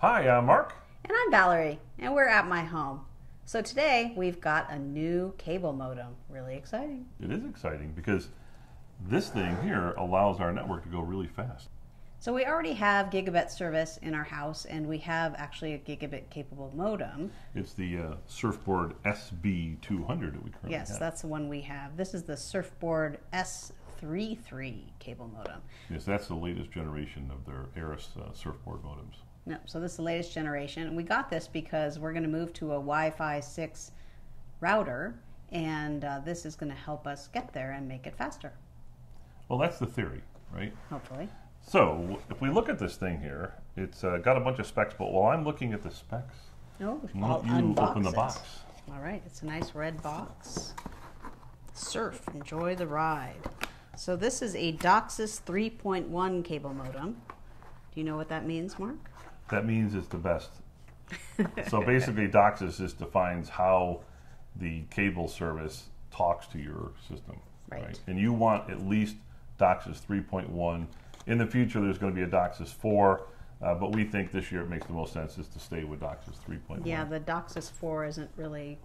Hi, I'm Mark. And I'm Valerie, and we're AppMyHome. So today we've got a new cable modem. Really exciting. It is exciting because this thing here allows our network to go really fast. So we already have gigabit service in our house, and we have actually a gigabit capable modem. It's the uh, Surfboard SB200 that we currently Yes, have. Yes, that's the one we have. This is the Surfboard S33 cable modem. Yes, that's the latest generation of their Arris uh, surfboard modems. No, so this is the latest generation. And we got this because we're going to move to a Wi Fi 6 router, and uh, this is going to help us get there and make it faster, Well, that's the theory, right? hopefully. So, if we look at this thing here, it's uh, got a bunch of specs, but while I'm looking at the specs, Oh, why don't you open the it. box? All right, it's a nice red box. Surf, enjoy the ride. So this is a DOCSIS 3.1 cable modem. Do you know what that means, Mark? That means it's the best. so basically, DOCSIS just defines how the cable service talks to your system. Right. And you want at least DOCSIS 3.1. In the future, there's going to be a DOCSIS 4, uh, but we think this year it makes the most sense is to stay with DOCSIS 3.1. Yeah, the DOCSIS 4 isn't really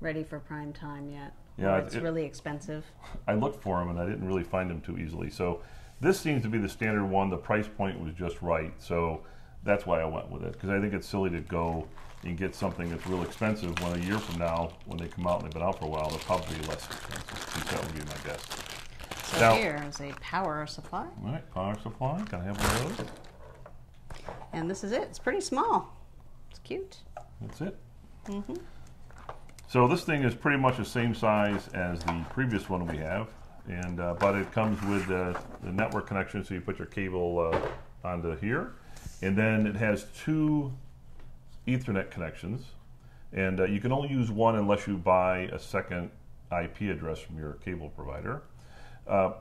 ready for prime time yet. Yeah, it's it- really expensive. I looked for them and I didn't really find them too easily. So this seems to be the standard one. The price point was just right. So that's why I went with it because I think it's silly to go and get something that's real expensive when a year from now, when they come out and they've been out for a while, they're probably less expensive. At that would be my guess. So Now- here is a power supply, All right, power supply. Can I have one of those? and this is it. It's pretty small. It's cute. That's it. Mm-hmm. So this thing is pretty much the same size as the previous one we have, and uh, but it comes with uh, the network connection, so you put your cable uh, onto here, and then it has two Ethernet connections, and uh, you can only use one unless you buy a second IP address from your cable provider. Uh,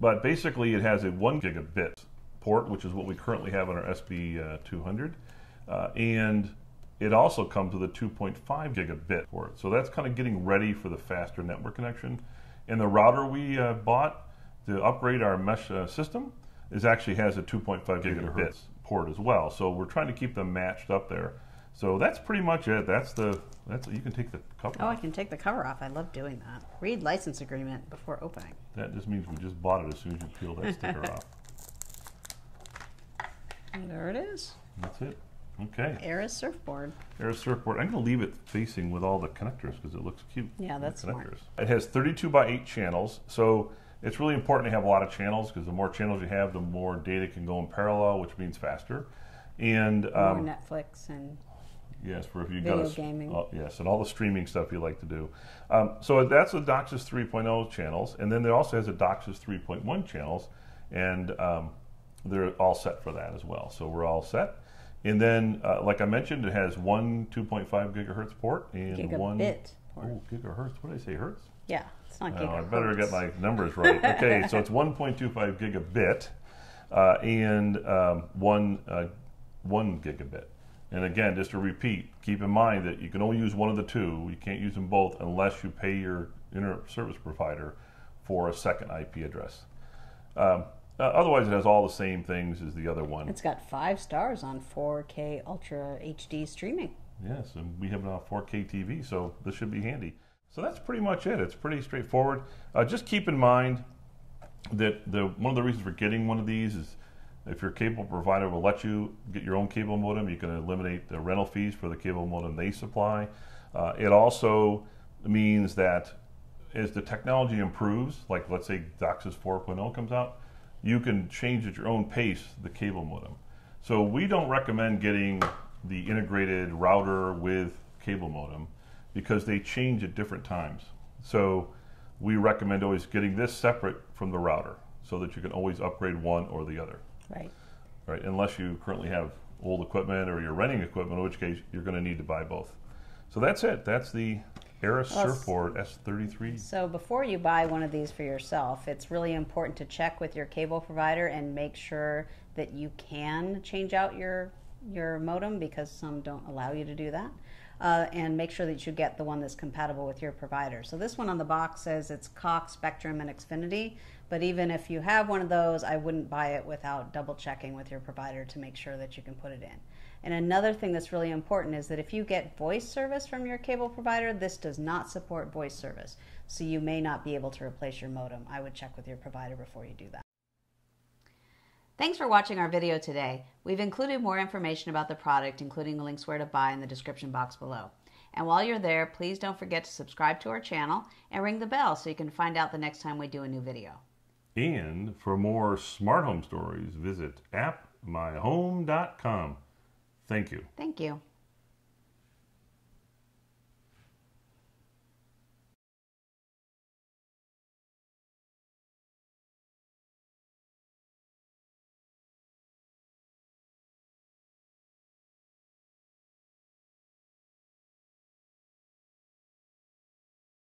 but basically, it has a one gigabit port, which is what we currently have on our SB200, uh, and it also comes with a 2.5 gigabit port. So that's kind of getting ready for the faster network connection. And the router we uh, bought to upgrade our mesh uh, system is actually has a 2.5 gigabit port as well. So we're trying to keep them matched up there. So that's pretty much it. That's the that's you can take the cover. Oh, I can take the cover off. I love doing that. Read license agreement before opening. That just means we just bought it as soon as you peel that sticker off. And there it is. That's it. Okay. Arris surfboard. There's surfboard. I'm going to leave it facing with all the connectors because it looks cute. Yeah, the that's smart. connectors. It has 32 by 8 channels, so it's really important to have a lot of channels because the more channels you have, the more data can go in parallel, which means faster. And um, More Netflix and Yes, for if you Video got a, gaming. uh, yes, and all the streaming stuff you like to do. Um, so that's the DOCSIS 3.0 channels, and then it also has a DOCSIS 3.1 channels, and um, they're all set for that as well. So we're all set. And then, uh, like I mentioned, it has one 2.5 gigahertz port and one oh gigahertz. What did I say? Hertz? Yeah, it's not Oh, gigahertz. I better get my numbers right. Okay, so it's 1.25 gigabit uh, and um, one uh, one gigabit. And again, just to repeat, keep in mind that you can only use one of the two. You can't use them both unless you pay your internet service provider for a second IP address. Um, uh, otherwise, it has all the same things as the other one. It's got five stars on 4K Ultra HD streaming. Yes, and we have now 4K TV, so this should be handy. So that's pretty much it. It's pretty straightforward. Uh, just keep in mind that the one of the reasons for getting one of these is if your cable provider will let you get your own cable modem, you can eliminate the rental fees for the cable modem they supply. Uh, it also means that as the technology improves, like let's say DOCSIS 4.0 comes out, you can change at your own pace the cable modem. So we don't recommend getting the integrated router with cable modem because they change at different times. So we recommend always getting this separate from the router so that you can always upgrade one or the other, Right. right? Unless you currently have old equipment or you're renting equipment, in which case you're going to need to buy both. So that's it. That's the Arris Well, Surfboard S33. So before you buy one of these for yourself, it's really important to check with your cable provider and make sure that you can change out your your modem because some don't allow you to do that. uh, and make sure that you get the one that's compatible with your provider. So this one on the box says it's Cox, Spectrum, and Xfinity. But even if you have one of those, I wouldn't buy it without double checking with your provider to make sure that you can put it in. And another thing that's really important is that if you get voice service from your cable provider, this does not support voice service. So you may not be able to replace your modem. I would check with your provider before you do that. Thanks for watching our video today. We've included more information about the product, including links where to buy in the description box below. And while you're there, please don't forget to subscribe to our channel and ring the bell so you can find out the next time we do a new video. And for more smart home stories, visit appmyhome.com. Thank you. Thank you.